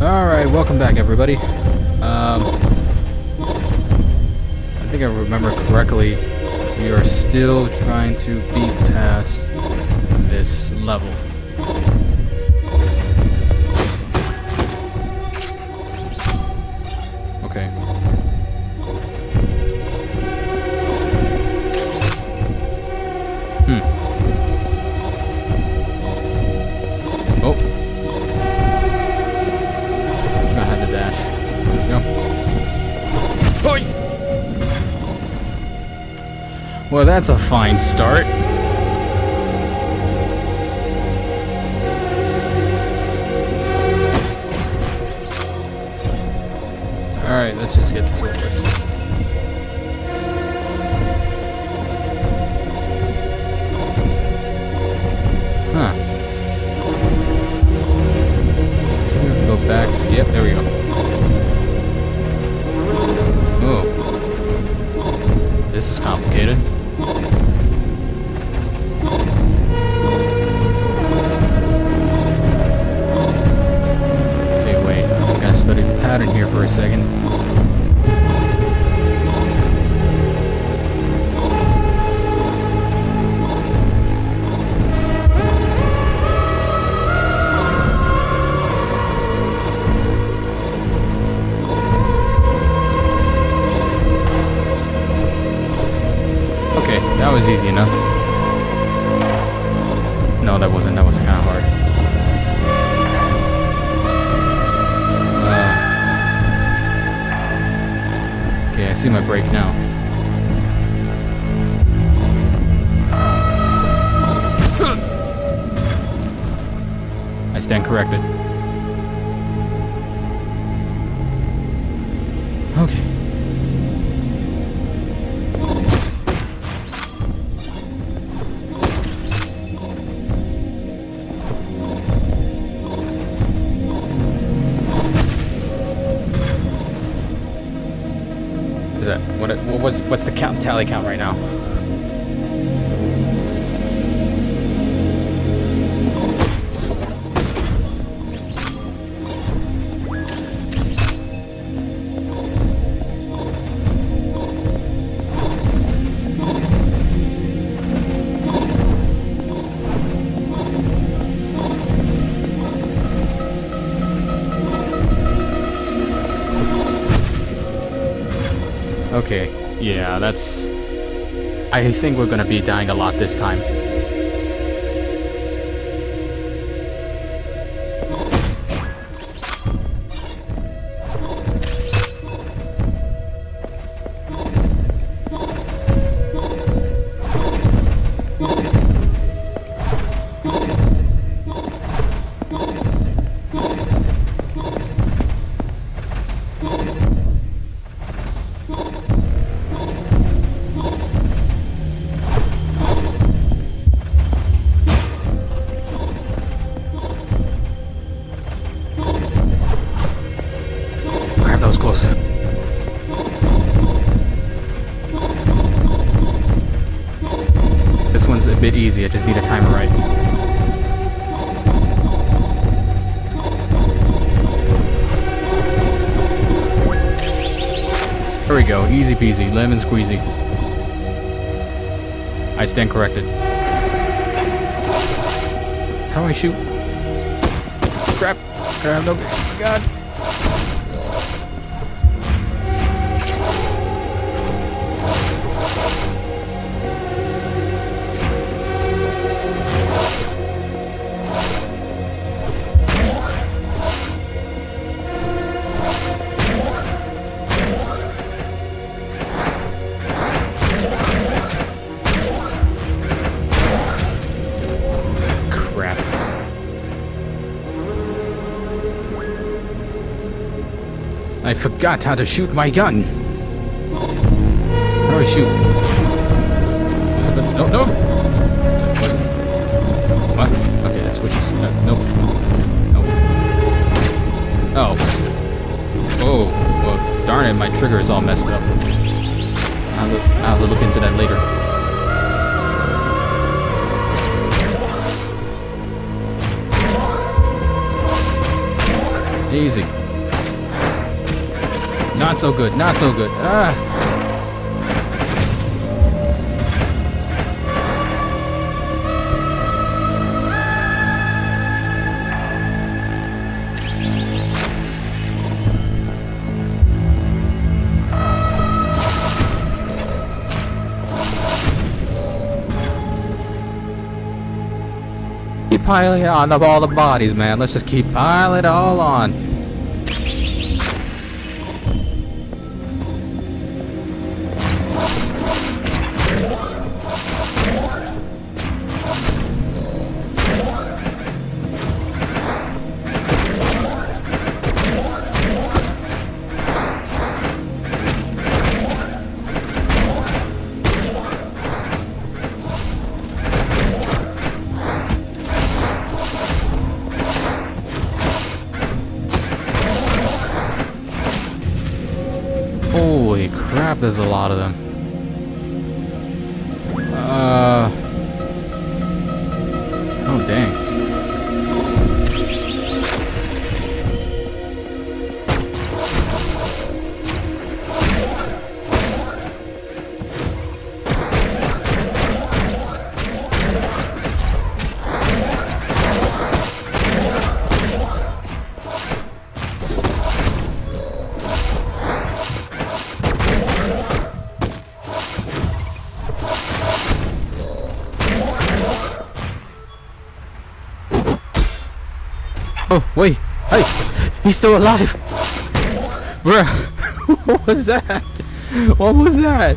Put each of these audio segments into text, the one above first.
Alright, welcome back everybody. Um, I think I remember correctly, we are still trying to beat past this level. Well, that's a fine start. Alright, let's just get this over for a second. Okay, that was easy enough. No, that wasn't. That wasn't kind of hard. I see my break now. I stand corrected. What's the count? Tally count right now? Okay, yeah, that's. I think we're gonna be dying a lot this time. Peasy, lemon squeezy. I stand corrected. How do I shoot? Crap, crap, no, God. I forgot how to shoot my gun. How do I shoot? No, no. What? Okay, that switches. Uh, nope. Nope. Oh. Oh. Well, darn it, my trigger is all messed up. I'll, look, I'll have to look into that later. Easy. Not so good. Not so good. Ah. Keep piling on of all the bodies, man. Let's just keep piling it all on. Oh, wait. Hey, he's still alive. Bruh, what was that? What was that?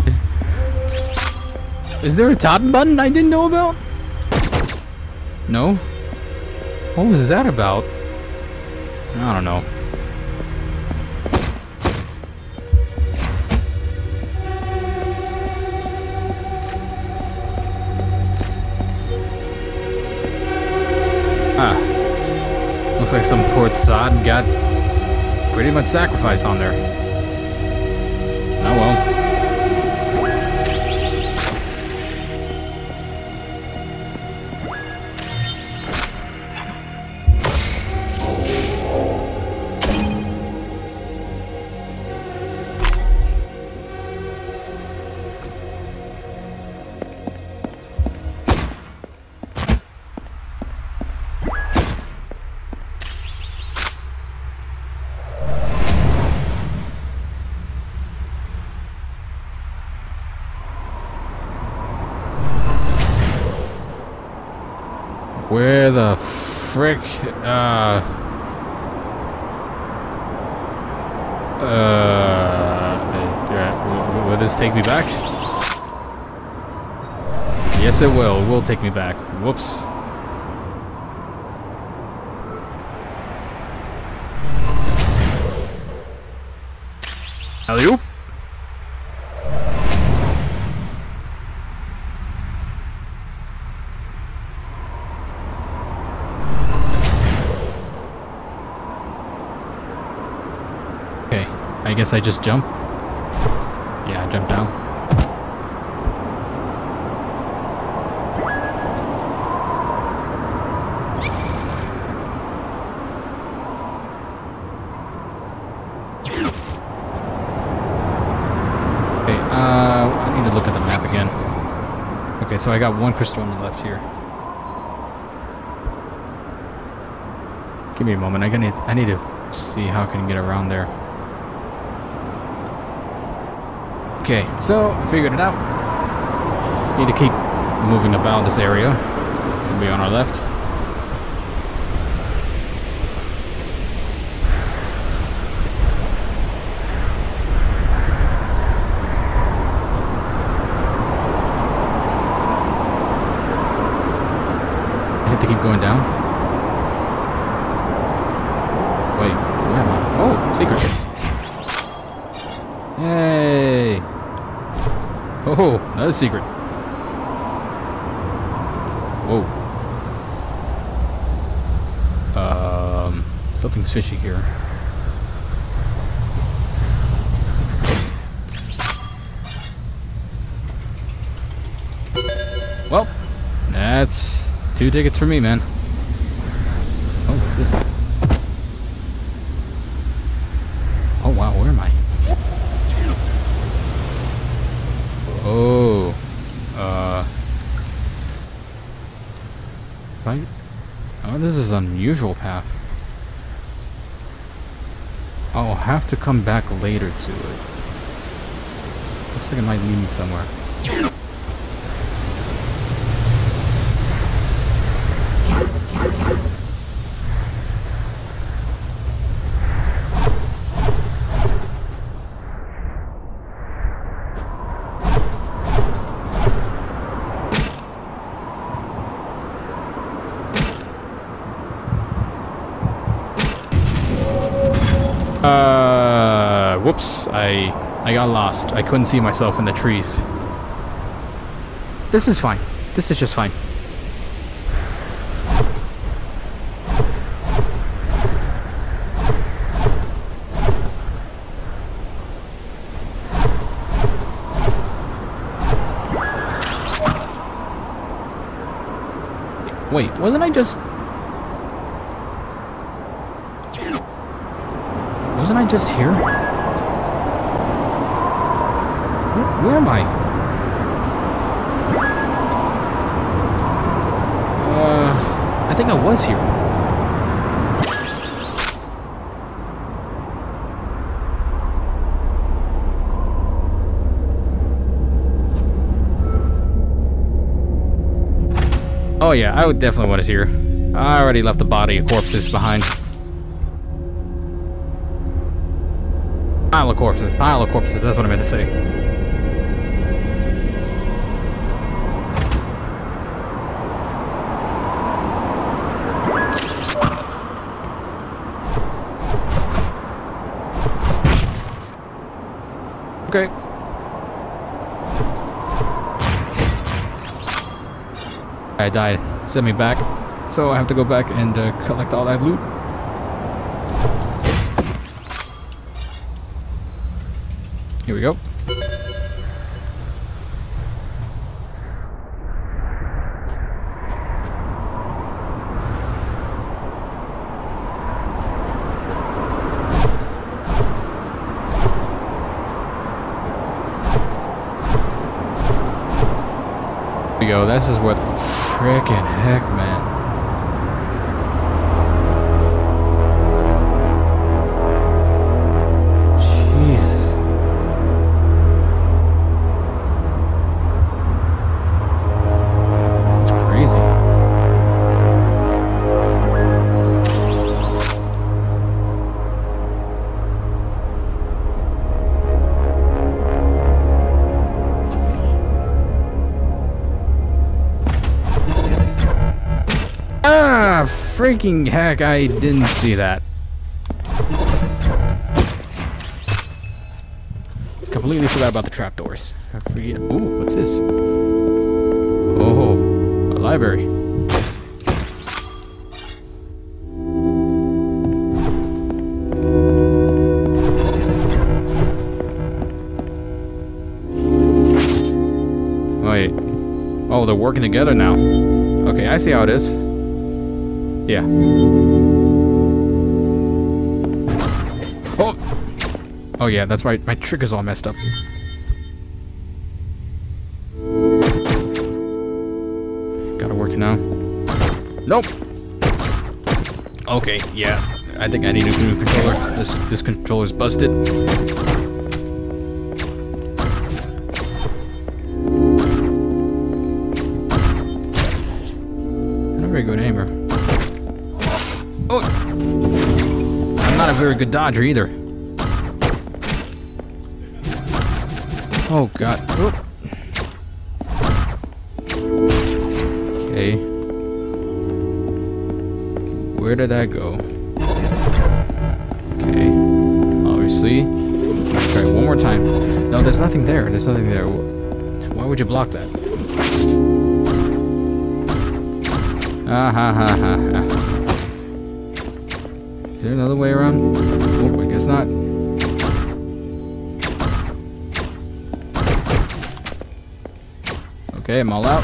Is there a top button I didn't know about? No? What was that about? I don't know. Looks like some poor sod got pretty much sacrificed on there. Oh well. Where the frick? Uh. Uh. Will this take me back? Yes, it will. Will take me back. Whoops. Alley-oop. Okay, I guess I just jump. Yeah, I jump down. Okay, uh, I need to look at the map again. Okay, so I got one crystal on the left here. Give me a moment. I need I need to see how I can get around there. Okay, so figured it out. Need to keep moving about this area. Should be on our left. I have to keep going down. Wait, where am I? Oh, secret. Yay! Another secret. Whoa. Um, something's fishy here. Well, that's two tickets for me, man. Oh, what's this? wow, where am I? Oh. Uh. Right? Oh, unusual path. I'll have to come back later to it. Looks like it might lead me somewhere. I, I got lost. I couldn't see myself in the trees. This is fine. This is just fine. Wait, wasn't I just... Wasn't I just here? Where, am I? Uh, I think I was here. Oh yeah, I would definitely want it here. I already left the body of corpses behind. Pile of corpses, pile of corpses, that's what I meant to say. I died. Send me back. So I have to go back and uh, collect all that loot. Here we go. We go. This is what frickin' heck, man. Freaking heck, I didn't see that. Completely forgot about the trapdoors. I. Ooh, what's this? Oh, a library. Wait. Oh, they're working together now. Okay, I see how it is. Yeah. Oh! Oh yeah, that's right. My trigger's all messed up. Gotta work it now. Nope! Okay, yeah. I think I need a new controller. This this controller's busted. Very good aimer. Oh! I'm not a very good dodger either. Oh god. Oh. Okay. Where did that go? Okay. Obviously. Try one more time. No, there's nothing there. There's nothing there. Why would you block that? Ah ha ha ha. Is there another way around? Oh, I guess not. Okay, I'm all out.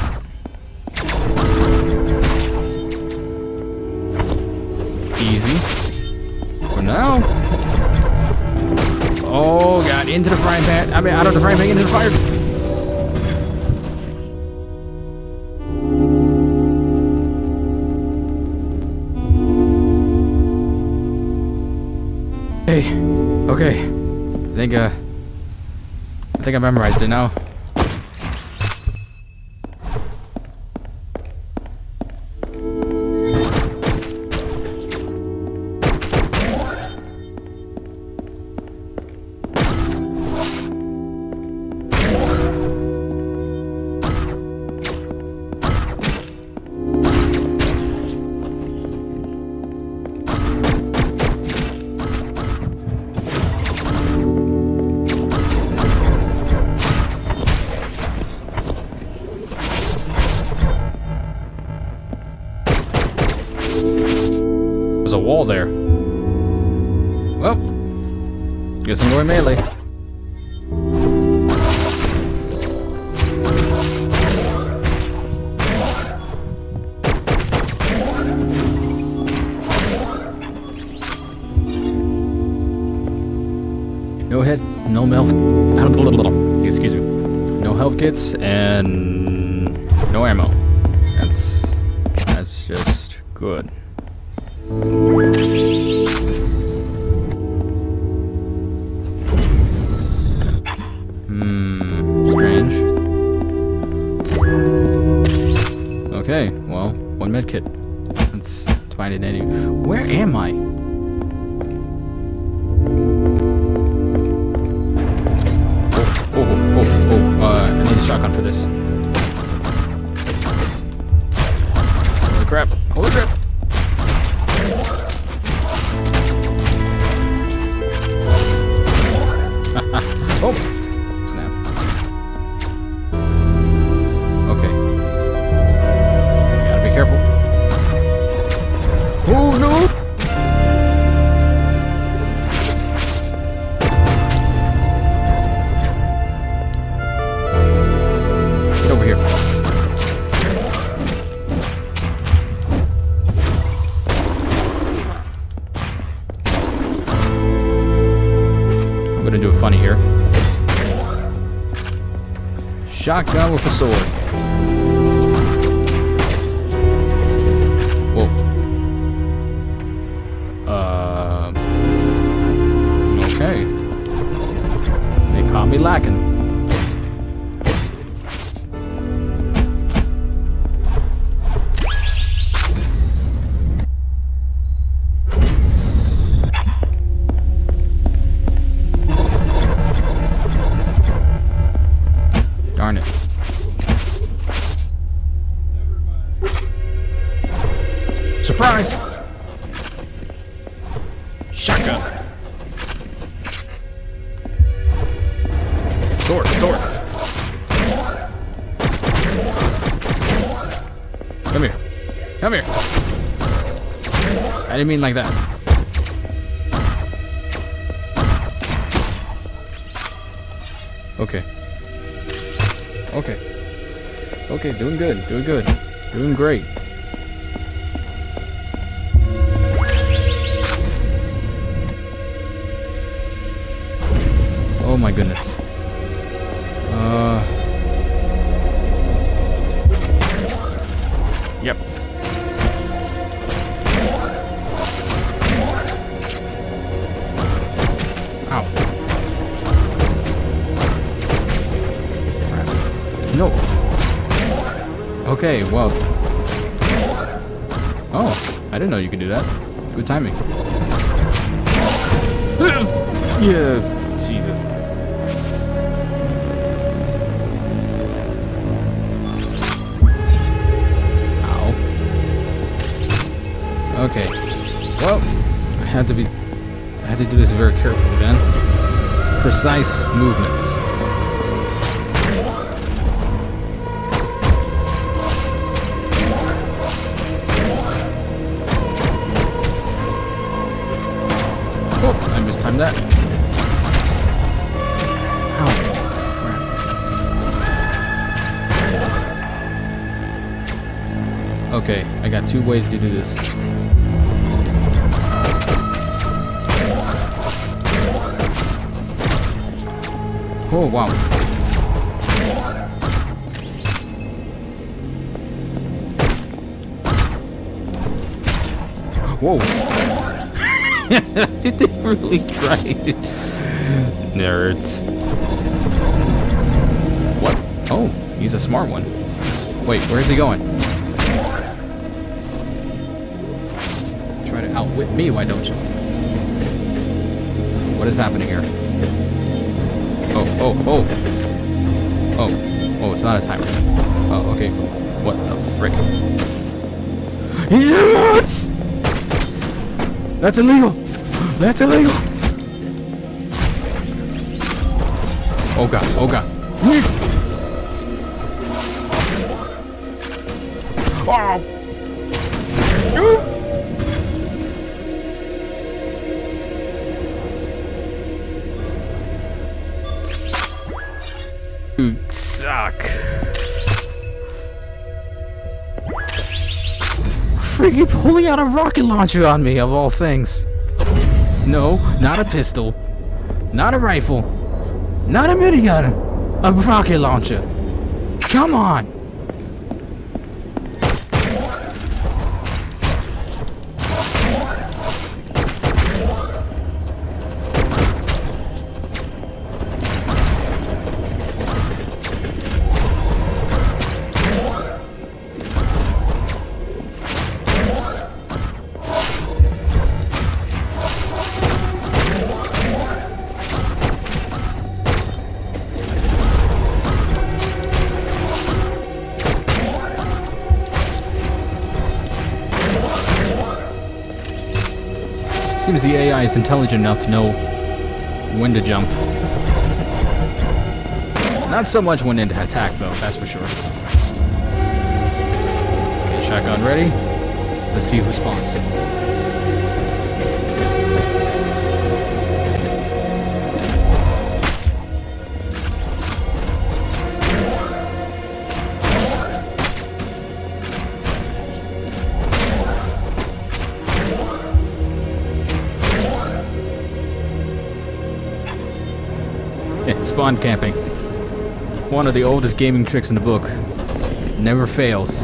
Easy. For now. Oh god, into the frying pan. I mean, out of the frying pan, into the fire. Okay. I think, uh, I think I memorized it now. Wall there. Well, guess I'm going melee. No head, no health. Excuse me. No health kits and for this. A sword. Whoa. Uh. Okay. They caught me lacking. Darn it. Didn't mean like that. Okay. Okay. Okay, doing good, doing good. Doing great. Didn't know you could do that. Good timing. yeah, Jesus. Ow. Okay. Well, I had to be. I had to do this very carefully then. Precise movements. Two ways to do this. Oh, wow. Whoa. Did they really try it? Nerds. What? Oh, he's a smart one. Wait, where's he going? Outwit me, why don't you? What is happening here? Oh, oh, oh. Oh, oh, it's not a timer. Oh, okay, cool. What the frick? Yes! That's illegal! That's illegal! Oh god, oh god. Oh! You suck. Freaking pulling out a rocket launcher on me, of all things. No, not a pistol. Not a rifle. Not a minigun. A rocket launcher. Come on. Seems the AI is intelligent enough to know when to jump. Not so much when to attack, though, that's for sure. Okay, shotgun ready. Let's see who spawns. Spawn camping. One of the oldest gaming tricks in the book. Never fails.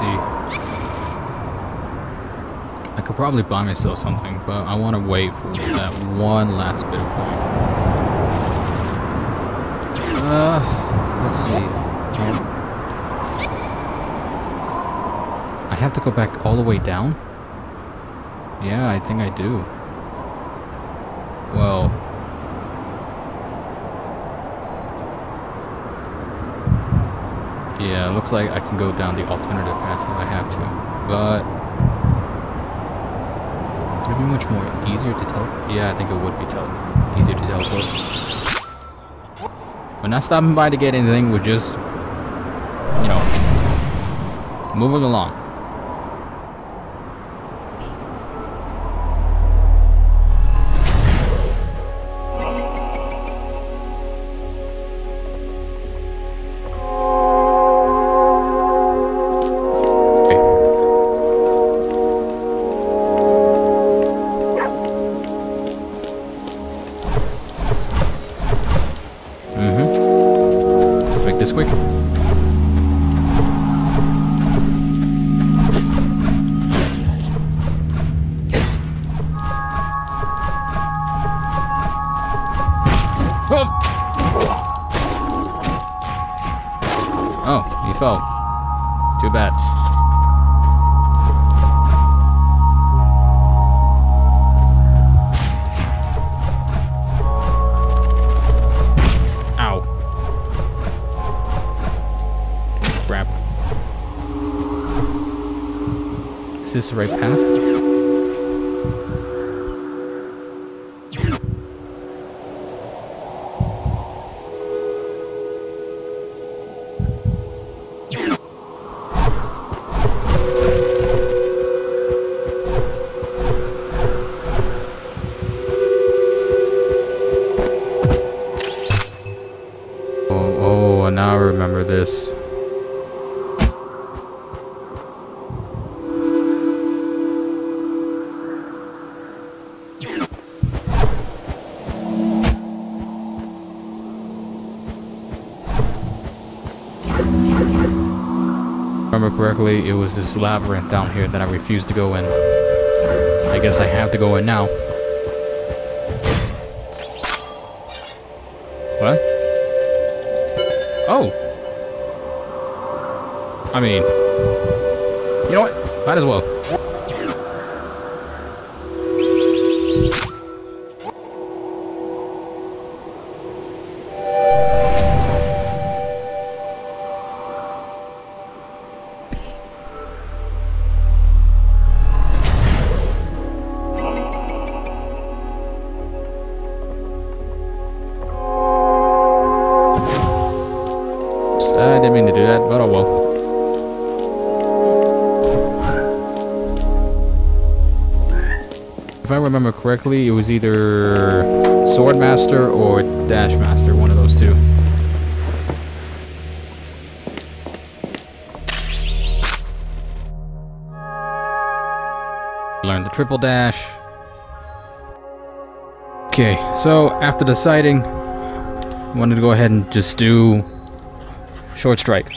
See. I could probably buy myself something, but I want to wait for that one last bit of coin. Uh, let's see. I have to go back all the way down? Yeah, I think I do. Well, Yeah, it looks like I can go down the alternative path if I have to. But... Would it be much more easier to teleport? Yeah, I think it would be tel easier to teleport. We're not stopping by to get anything, we're just... You know... Moving along. This quick. The right path? Remember correctly, it was this labyrinth down here that I refused to go in. I guess I have to go in now. What? Oh! I mean... You know what? Might as well. Remember correctly, it was either Swordmaster or Dashmaster, one of those two. Learn the triple dash. Okay, so after deciding, I wanted to go ahead and just do short strike.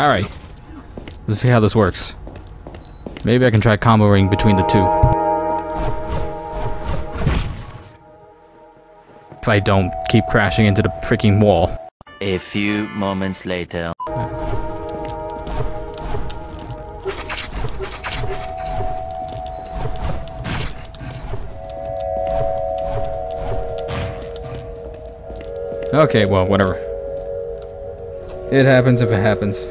Alright. Let's see how this works. Maybe I can try comboing between the two. If I don't keep crashing into the freaking wall. A few moments later. Okay, well, whatever. It happens if it happens.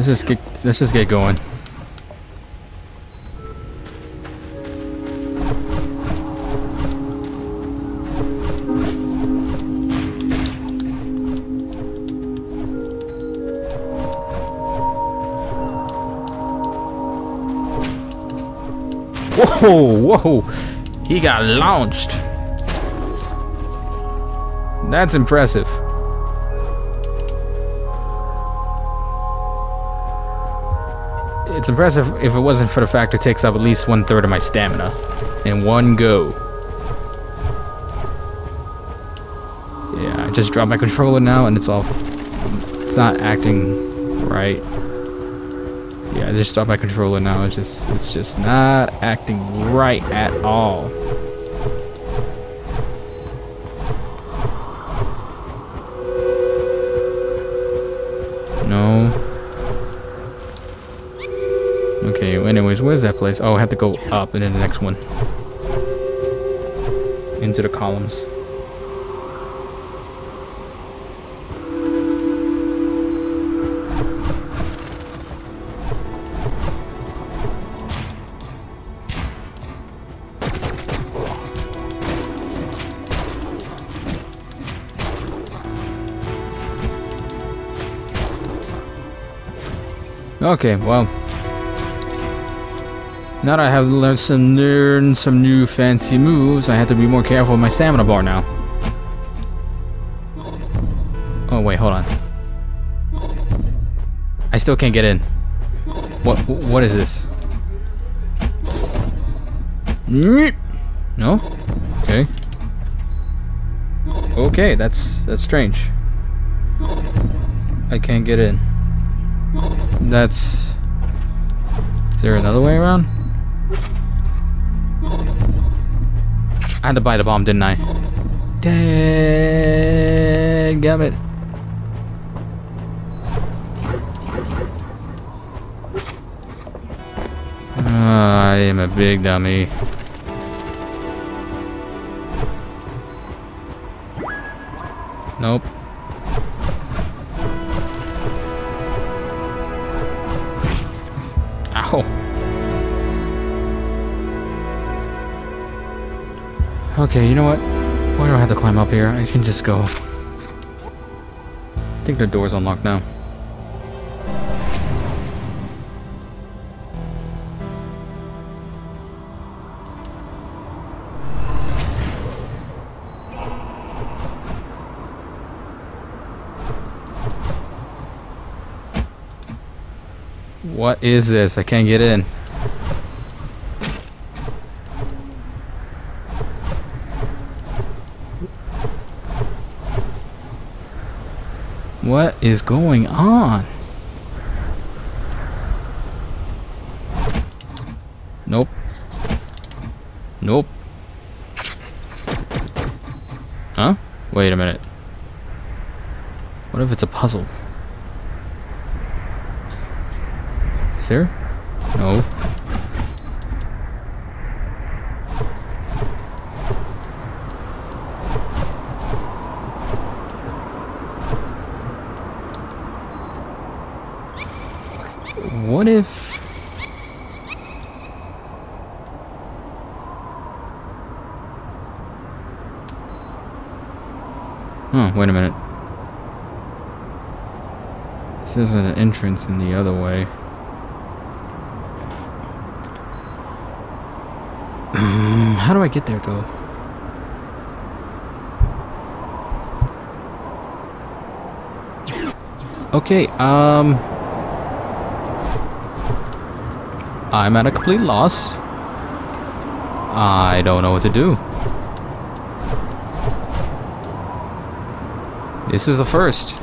Let's just get let's just get going. Whoa, whoa! He got launched. That's impressive. Impressive if it wasn't for the fact it takes up at least one third of my stamina in one go. Yeah, I just dropped my controller now and it's all. It's not acting right. Yeah, I just dropped my controller now. It's just, it's just not acting right at all. Okay, anyways, where's that place? Oh, I have to go up and then the next one. Into the columns. Okay, well. Now that I have learned some, learned some new fancy moves, I have to be more careful with my stamina bar now. Oh, wait, hold on. I still can't get in. What, what is this? No? Okay. Okay, that's, that's strange. I can't get in. That's... Is there another way around? I had to buy the bomb, didn't I? Dang, damn it. Ah, I am a big dummy. Nope. Okay, you know what? Why do I have to climb up here? I can just go. I think the door's unlocked now. What is this? I can't get in. What is going on? Nope. Nope. Huh? Wait a minute. What if it's a puzzle? Is there? No. What if... Huh, wait a minute. This isn't an entrance in the other way. How do I get there, though? Okay, um... I'm at a complete loss. I don't know what to do. This is a first.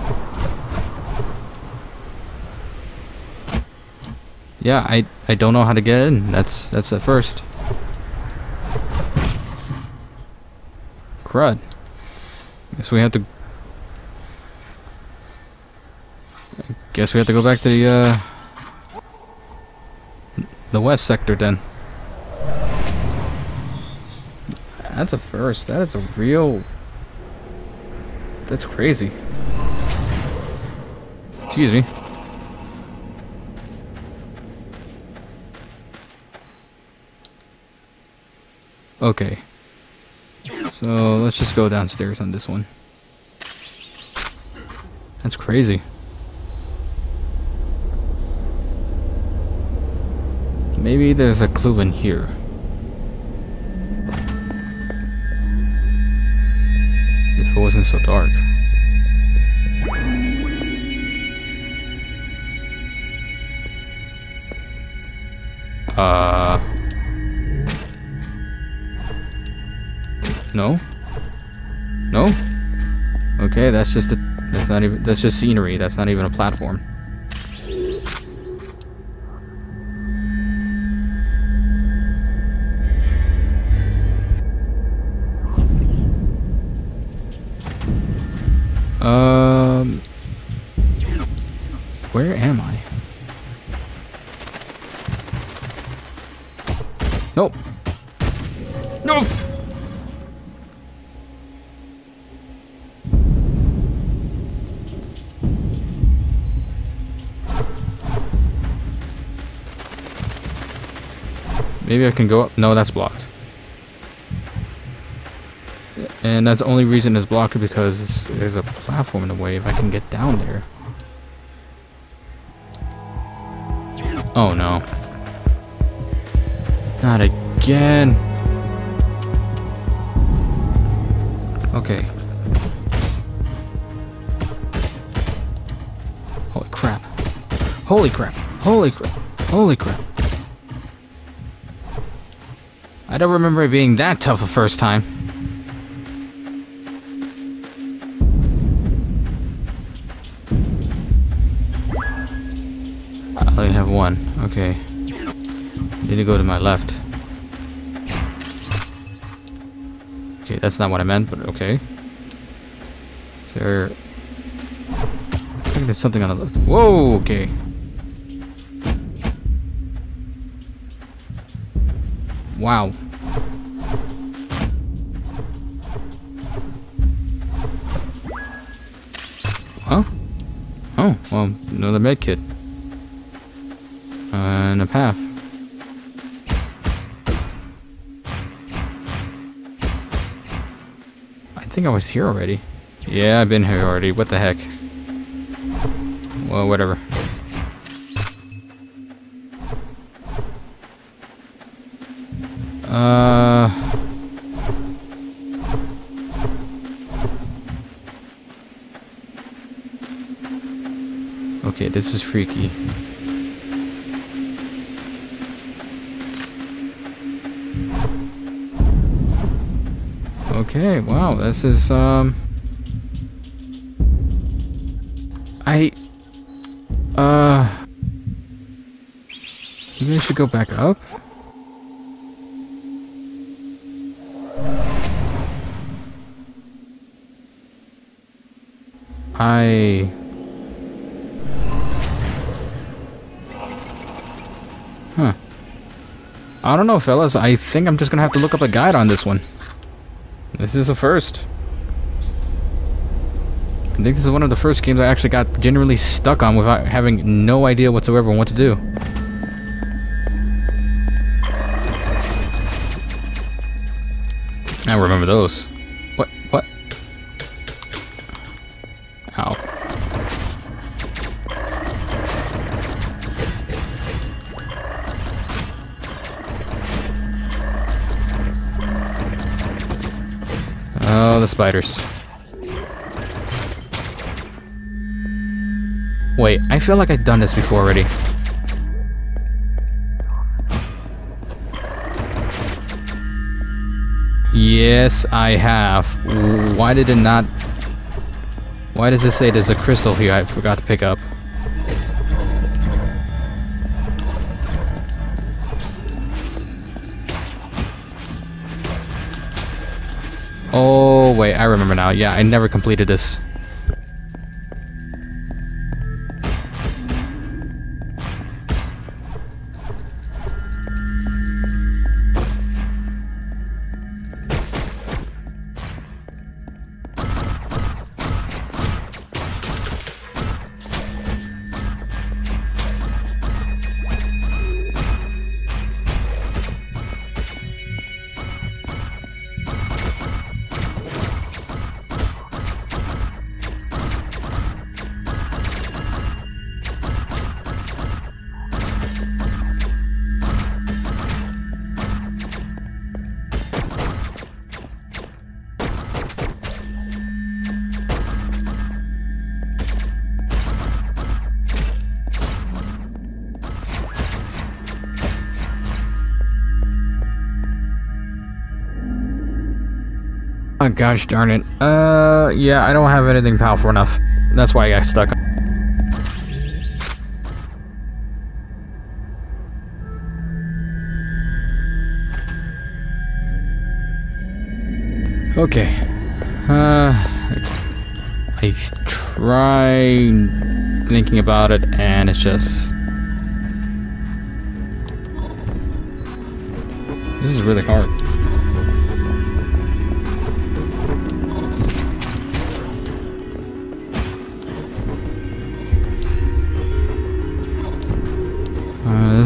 Yeah, I I don't know how to get in. That's that's a first. Crud. Guess we have to. Guess we have to go back to the uh, the west sector then. That's a first. That is a real. That's crazy. Excuse me. Okay. So let's just go downstairs on this one. That's crazy. Maybe there's a clue in here. Wasn't so dark. Uh... No? No? Okay, that's just a that's not even that's just scenery. That's not even a platform. Um Where am I? Nope. Nope. Maybe I can go up. No, that's blocked. And that's the only reason it's blocked because there's a platform in the way if I can get down there. Oh no. Not again. Okay. Holy crap. Holy crap. Holy crap. Holy crap. I don't remember it being that tough the first time. Have one. Okay. Need to go to my left. Okay, that's not what I meant, but okay. Is there... I think there's something on the left. Whoa, okay. Wow. Huh? Oh, well, another med kit. And a path. I think I was here already. Yeah, I've been here already. What the heck? Well, whatever. Uh... Okay, this is freaky. Okay, wow, this is, um... I... Uh... Maybe I should go back up? I... Huh. I don't know, fellas. I think I'm just gonna have to look up a guide on this one. This is a first. I think this is one of the first games I actually got genuinely stuck on without having no idea whatsoever what to do. I remember those. The spiders. Wait, I feel like I've done this before already. Yes, I have. Why did it not... Why does it say there's a crystal here I forgot to pick up? Oh, wait, I remember now. Yeah, I never completed this. Gosh darn it. Uh, yeah, I don't have anything powerful enough. That's why I got stuck. Okay. Uh, I try thinking about it, and it's just... This is really hard.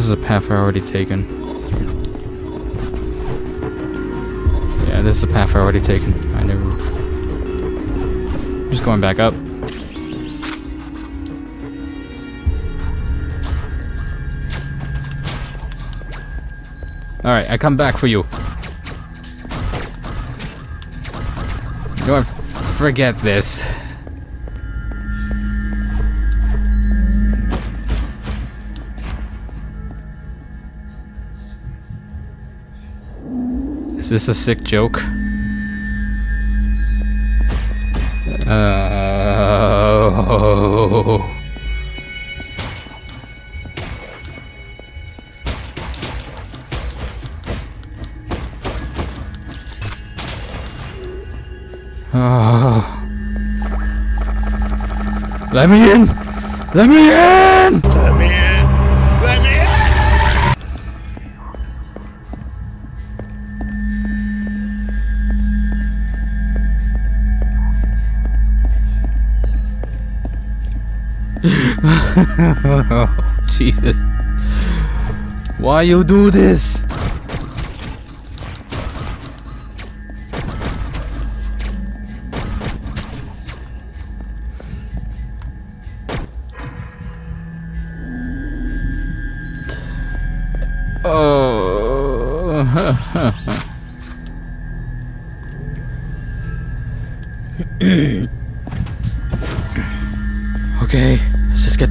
This is a path I've already taken. Yeah, this is a path I've already taken. I never... Just going back up. Alright, I come back for you. Don't forget this. This a sick joke? Oh. Oh. Let me in! Let me in! oh, Jesus. Why you do this?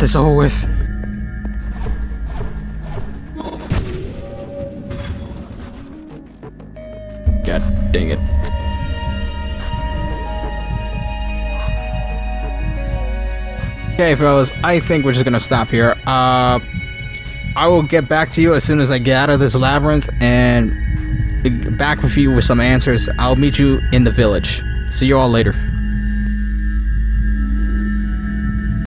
Get this over with. God dang it. Okay, fellas, I think we're just gonna stop here. Uh, I will get back to you as soon as I get out of this labyrinth and back with you with some answers. I'll meet you in the village. See you all later.